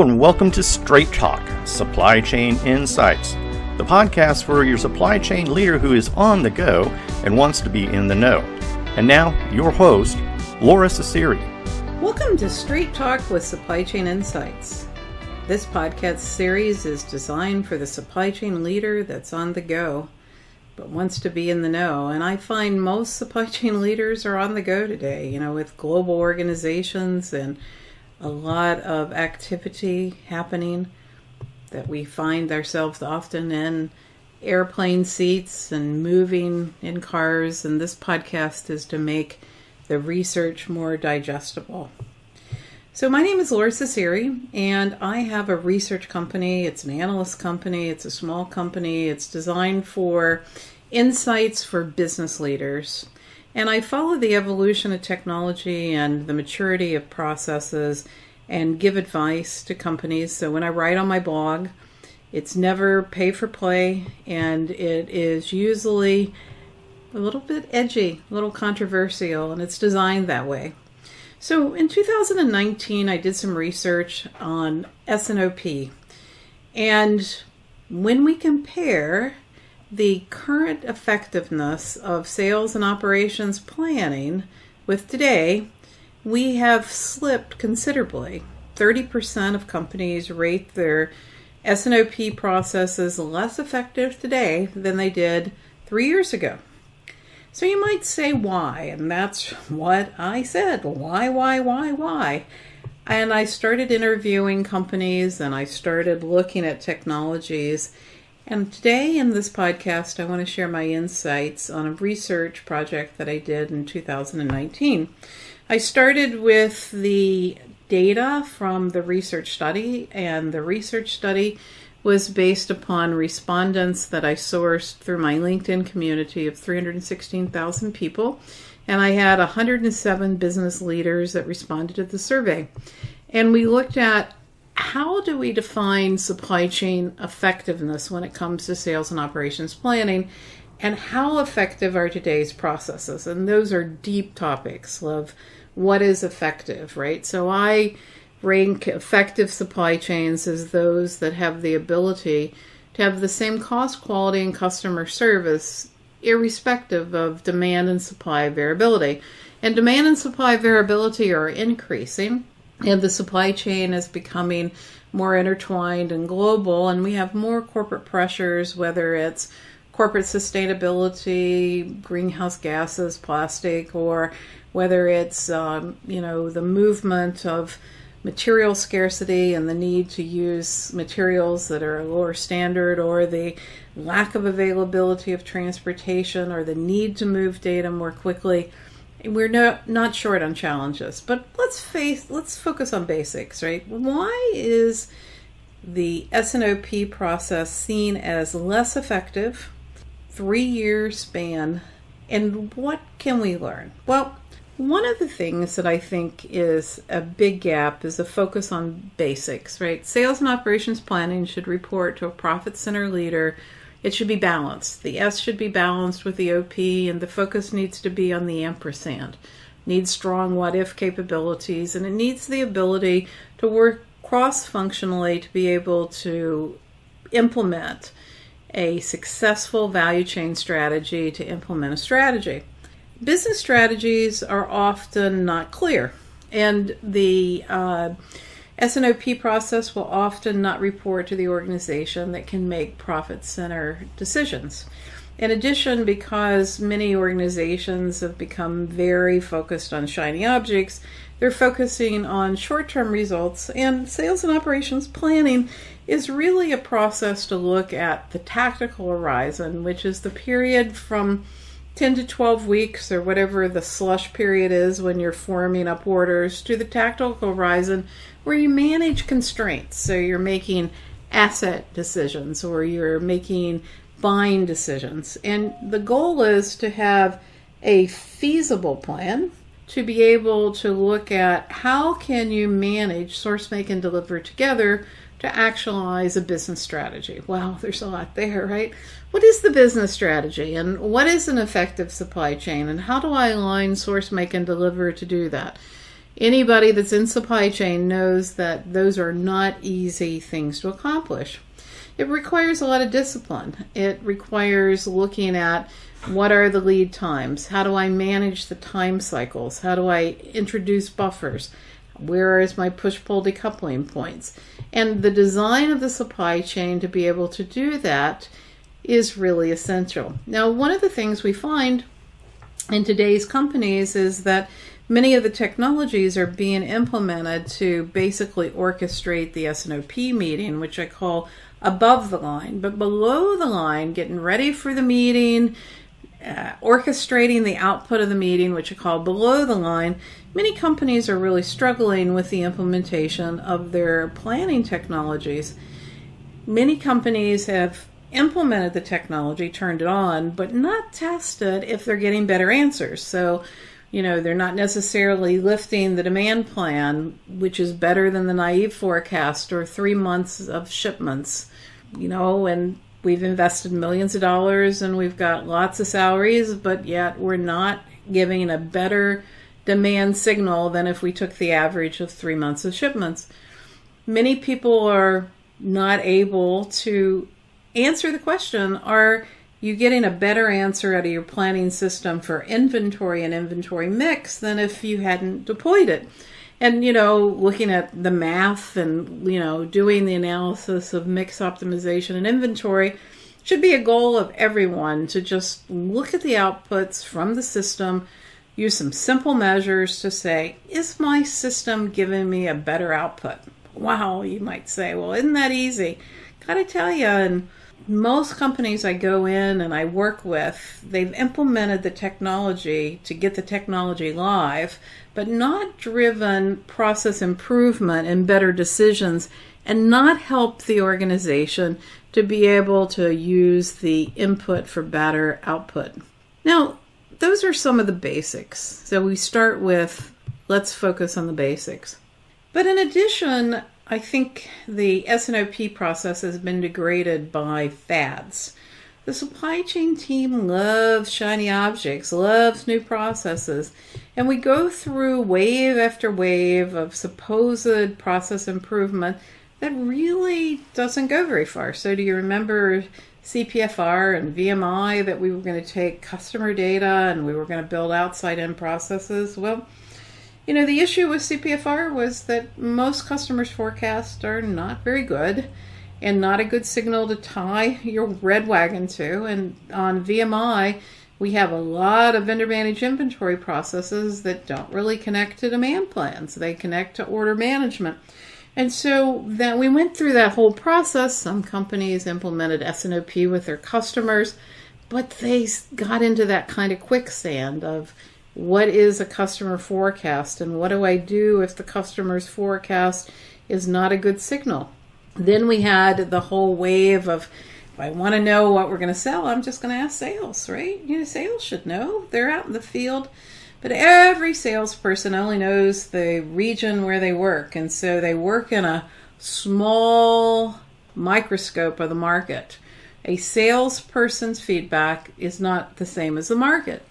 And welcome to Straight Talk Supply Chain Insights, the podcast for your supply chain leader who is on the go and wants to be in the know. And now, your host, Lora Cecere. Welcome to Straight Talk with Supply Chain Insights. This podcast series is designed for the supply chain leader that's on the go but wants to be in the know. And I find most supply chain leaders are on the go today, you know, with global organizations and a lot of activity happening that we find ourselves often in airplane seats and moving in cars. And this podcast is to make the research more digestible. So, my name is Lora Cecere, and I have a research company. It's an analyst company, it's a small company. It's designed for insights for business leaders. And I follow the evolution of technology and the maturity of processes and give advice to companies. So when I write on my blog, it's never pay for play and it is usually a little bit edgy, a little controversial, and it's designed that way. So in 2019, I did some research on S&OP. And when we compare the current effectiveness of sales and operations planning with today, we have slipped considerably. 30% of companies rate their S&OP processes less effective today than they did 3 years ago. So you might say why, and that's what I said. Why, why, why, why? And I started interviewing companies and I started looking at technologies and today in this podcast, I want to share my insights on a research project that I did in 2019. I started with the data from the research study, and the research study was based upon respondents that I sourced through my LinkedIn community of 316,000 people. And I had 107 business leaders that responded to the survey. And we looked at how do we define supply chain effectiveness when it comes to sales and operations planning? And how effective are today's processes? And those are deep topics of what is effective, right? So I rank effective supply chains as those that have the ability to have the same cost, quality, and customer service, irrespective of demand and supply variability. And demand and supply variability are increasing and the supply chain is becoming more intertwined and global and we have more corporate pressures whether it's corporate sustainability greenhouse gases plastic or whether it's um, you know the movement of material scarcity and the need to use materials that are a lower standard or the lack of availability of transportation or the need to move data more quickly we're not not short on challenges, but let's face let's focus on basics, right? Why is the S&OP process seen as less effective, three year span, and what can we learn? Well, one of the things that I think is a big gap is a focus on basics, right? Sales and operations planning should report to a profit center leader it should be balanced. The S should be balanced with the OP, and the focus needs to be on the ampersand. needs strong what if capabilities, and it needs the ability to work cross functionally to be able to implement a successful value chain strategy to implement a strategy. Business strategies are often not clear, and the uh, S&OP process will often not report to the organization that can make profit center decisions. In addition, because many organizations have become very focused on shiny objects, they're focusing on short term results, and sales and operations planning is really a process to look at the tactical horizon, which is the period from 10 to 12 weeks or whatever the slush period is when you're forming up orders to the tactical horizon where you manage constraints. So you're making asset decisions or you're making buying decisions. And the goal is to have a feasible plan to be able to look at how can you manage source make and deliver together to actualize a business strategy. Well, there's a lot there, right? What is the business strategy and what is an effective supply chain and how do I align source make and deliver to do that? Anybody that's in supply chain knows that those are not easy things to accomplish. It requires a lot of discipline. It requires looking at what are the lead times? How do I manage the time cycles? How do I introduce buffers? Where is my push pull decoupling points? And the design of the supply chain to be able to do that is really essential. Now, one of the things we find in today's companies is that many of the technologies are being implemented to basically orchestrate the S&OP meeting, which I call above the line, but below the line, getting ready for the meeting, uh, orchestrating the output of the meeting, which I call below the line. Many companies are really struggling with the implementation of their planning technologies. Many companies have implemented the technology, turned it on, but not tested if they're getting better answers. So, you know, they're not necessarily lifting the demand plan, which is better than the naive forecast or three months of shipments, you know, and we've invested millions of dollars and we've got lots of salaries, but yet we're not giving a better demand signal than if we took the average of three months of shipments. Many people are not able to answer the question are you getting a better answer out of your planning system for inventory and inventory mix than if you hadn't deployed it? And, you know, looking at the math and, you know, doing the analysis of mix optimization and inventory should be a goal of everyone to just look at the outputs from the system, use some simple measures to say, is my system giving me a better output? Wow, you might say, well, isn't that easy? Gotta tell you, and most companies I go in and I work with, they've implemented the technology to get the technology live, but not driven process improvement and better decisions and not help the organization to be able to use the input for better output. Now, those are some of the basics. So we start with let's focus on the basics. But in addition, I think the S&OP process has been degraded by fads. The supply chain team loves shiny objects, loves new processes, and we go through wave after wave of supposed process improvement that really doesn't go very far. So, do you remember CPFR and VMI that we were going to take customer data and we were going to build outside in processes? Well, you know, the issue with CPFR was that most customers' forecasts are not very good and not a good signal to tie your red wagon to. And on VMI, we have a lot of vendor managed inventory processes that don't really connect to demand plans, they connect to order management. And so that we went through that whole process. Some companies implemented S&OP with their customers, but they got into that kind of quicksand of what is a customer forecast and what do I do if the customer's forecast is not a good signal. Then we had the whole wave of if I want to know what we're going to sell, I'm just going to ask sales, right? You know, sales should know. They're out in the field. But every salesperson only knows the region where they work. And so they work in a small microscope of the market. A salesperson's feedback is not the same as the market.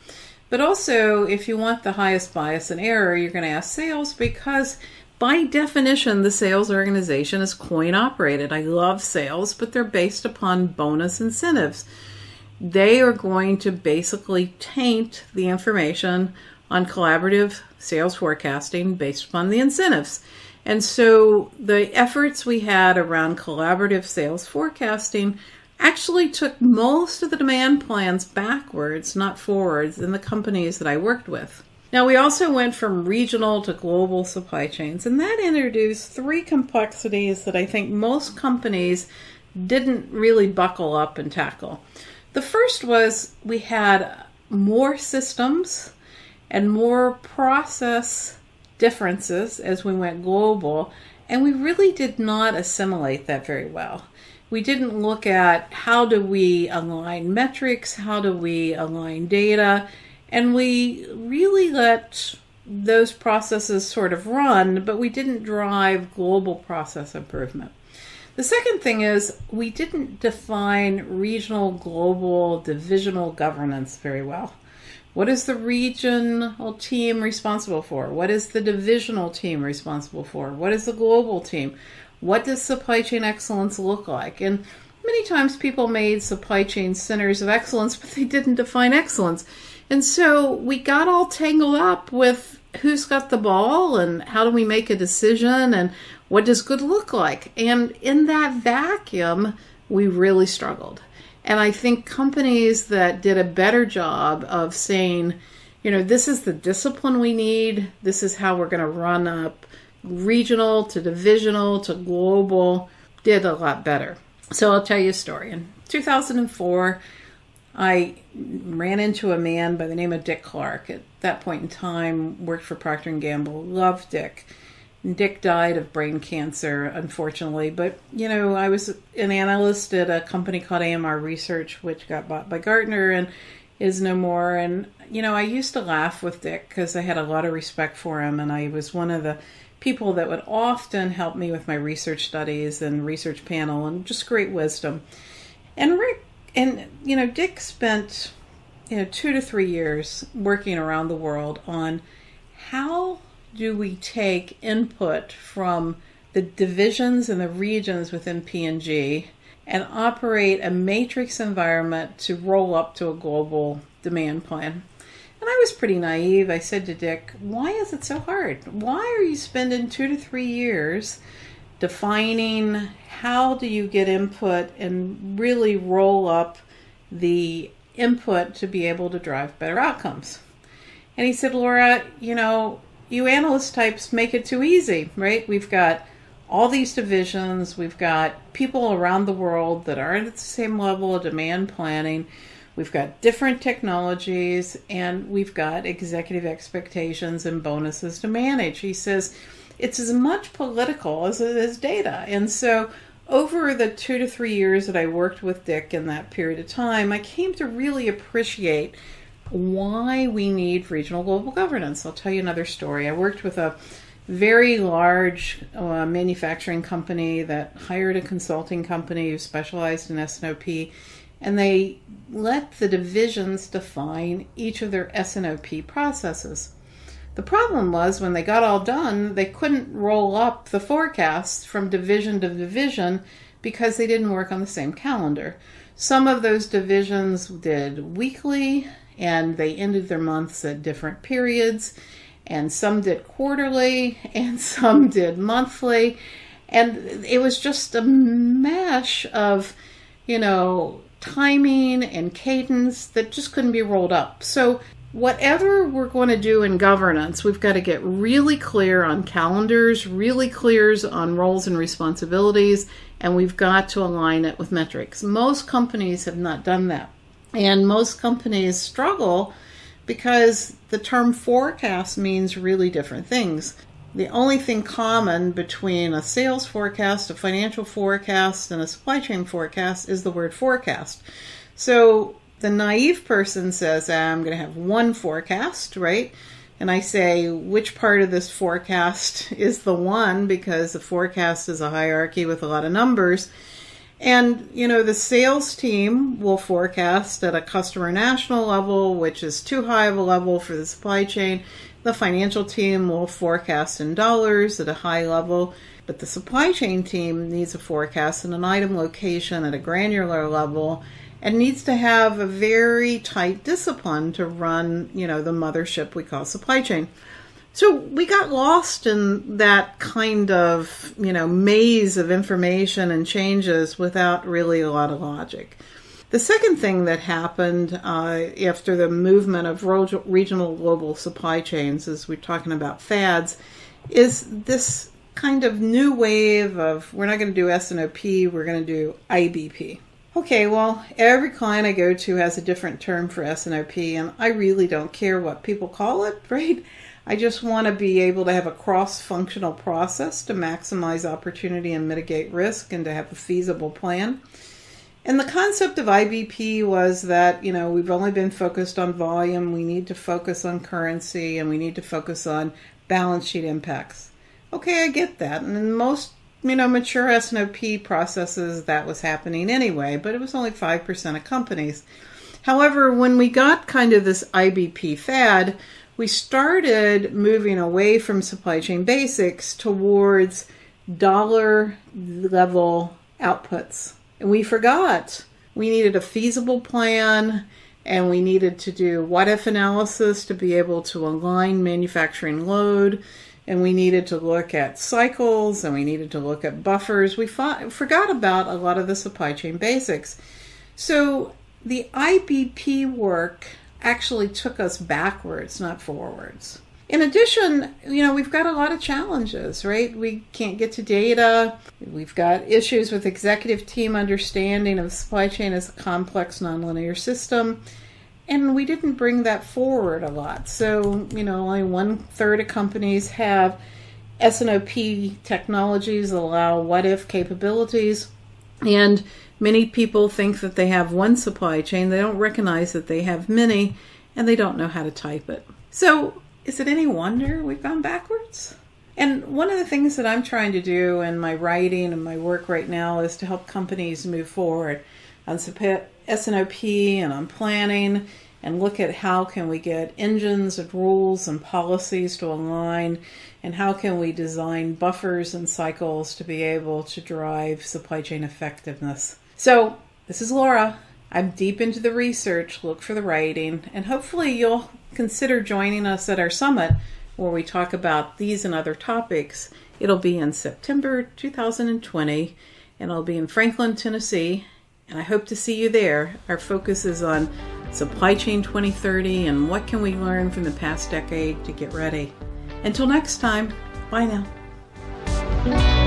But also, if you want the highest bias and error, you're going to ask sales because by definition, the sales organization is coin operated. I love sales, but they're based upon bonus incentives. They are going to basically taint the information on collaborative sales forecasting based upon the incentives. And so the efforts we had around collaborative sales forecasting actually took most of the demand plans backwards, not forwards, in the companies that I worked with. Now, we also went from regional to global supply chains, and that introduced three complexities that I think most companies didn't really buckle up and tackle. The first was we had more systems and more process differences as we went global, and we really did not assimilate that very well we didn't look at how do we align metrics, how do we align data, and we really let those processes sort of run, but we didn't drive global process improvement. The second thing is we didn't define regional, global, divisional governance very well. What is the regional team responsible for? What is the divisional team responsible for? What is the global team? What does supply chain excellence look like? And many times people made supply chain centers of excellence, but they didn't define excellence. And so we got all tangled up with who's got the ball and how do we make a decision and what does good look like? And in that vacuum, we really struggled. And I think companies that did a better job of saying, you know, this is the discipline we need, this is how we're going to run up regional to divisional to global, did a lot better. So I'll tell you a story. In 2004, I ran into a man by the name of Dick Clark. At that point in time, worked for Procter and Gamble. Loved Dick. Dick died of brain cancer, unfortunately. But, you know, I was an analyst at a company called AMR Research, which got bought by Gartner and is no more. And, you know, I used to laugh with Dick because I had a lot of respect for him. And I was one of the people that would often help me with my research studies and research panel and just great wisdom. And Rick, and, you know, Dick spent, you know, two to three years working around the world on how do we take input from the divisions and the regions within P&G and operate a matrix environment to roll up to a global demand plan. And I was pretty naive. I said to Dick, Why is it so hard? Why are you spending two to three years defining how do you get input and really roll up the input to be able to drive better outcomes? And he said, Lora, you know, you analyst types make it too easy, right? We've got all these divisions, we've got people around the world that aren't at the same level of demand planning, we've got different technologies, and we've got executive expectations and bonuses to manage. He says it's as much political as it is data. And so, over the two to three years that I worked with Dick in that period of time, I came to really appreciate why we need regional global governance. I'll tell you another story. I worked with a very large uh, manufacturing company that hired a consulting company who specialized in S&OP they let the divisions define each of their S&OP processes. The problem was when they got all done, they couldn't roll up the forecasts from division to division because they didn't work on the same calendar. Some of those divisions did weekly, and they ended their months at different periods. And some did quarterly, and some did monthly. And it was just a mesh of, you know, timing and cadence that just couldn't be rolled up. So, whatever we're going to do in governance, we've got to get really clear on calendars, really clear on roles and responsibilities, and we've got to align it with metrics. Most companies have not done that. And most companies struggle because the term forecast means really different things. The only thing common between a sales forecast, a financial forecast, and a supply chain forecast is the word forecast. So the naive person says, ah, I'm going to have one forecast, right? And I say, which part of this forecast is the one? Because the forecast is a hierarchy with a lot of numbers. And, you know, the sales team will forecast at a customer national level, which is too high of a level for the supply chain. The financial team will forecast in dollars at a high level, but the supply chain team needs a forecast in an item location at a granular level and needs to have a very tight discipline to run, you know, the mothership we call supply chain. So we got lost in that kind of, you know, maze of information and changes without really a lot of logic. The second thing that happened uh, after the movement of regional global supply chains, as we're talking about fads, is this kind of new wave of we're not going to do S&OP, we're going to do IBP. Okay, well, every client I go to has a different term for S&OP, and I really don't care what people call it, right? I just want to be able to have a cross functional process to maximize opportunity and mitigate risk and to have a feasible plan. And the concept of IBP was that, you know, we've only been focused on volume, we need to focus on currency, and we need to focus on balance sheet impacts. Okay, I get that. And in most, you know, mature S&OP processes, that was happening anyway, but it was only 5% of companies. However, when we got kind of this IBP fad, we started moving away from supply chain basics towards dollar level outputs. And we forgot we needed a feasible plan and we needed to do what if analysis to be able to align manufacturing load and we needed to look at cycles and we needed to look at buffers. We fought, forgot about a lot of the supply chain basics. So the IBP work actually took us backwards, not forwards. In addition, you know, we've got a lot of challenges, right? We can't get to data. We've got issues with executive team understanding of supply chain as a complex nonlinear system. And we didn't bring that forward a lot. So, you know, only one third of companies have S&OP technologies that allow what if capabilities. And many people think that they have one supply chain. They don't recognize that they have many and they don't know how to type it. So, is it any wonder we've gone backwards? And one of the things that I'm trying to do in my writing and my work right now is to help companies move forward on S&OP and on planning and look at how can we get engines and rules and policies to align and how can we design buffers and cycles to be able to drive supply chain effectiveness. So, this is Lora. I'm deep into the research, look for the writing, and hopefully you'll consider joining us at our summit where we talk about these and other topics. It'll be in September 2020 and it'll be in Franklin, Tennessee. And I hope to see you there. Our focus is on supply chain 2030 and what can we learn from the past decade to get ready. Until next time, bye now.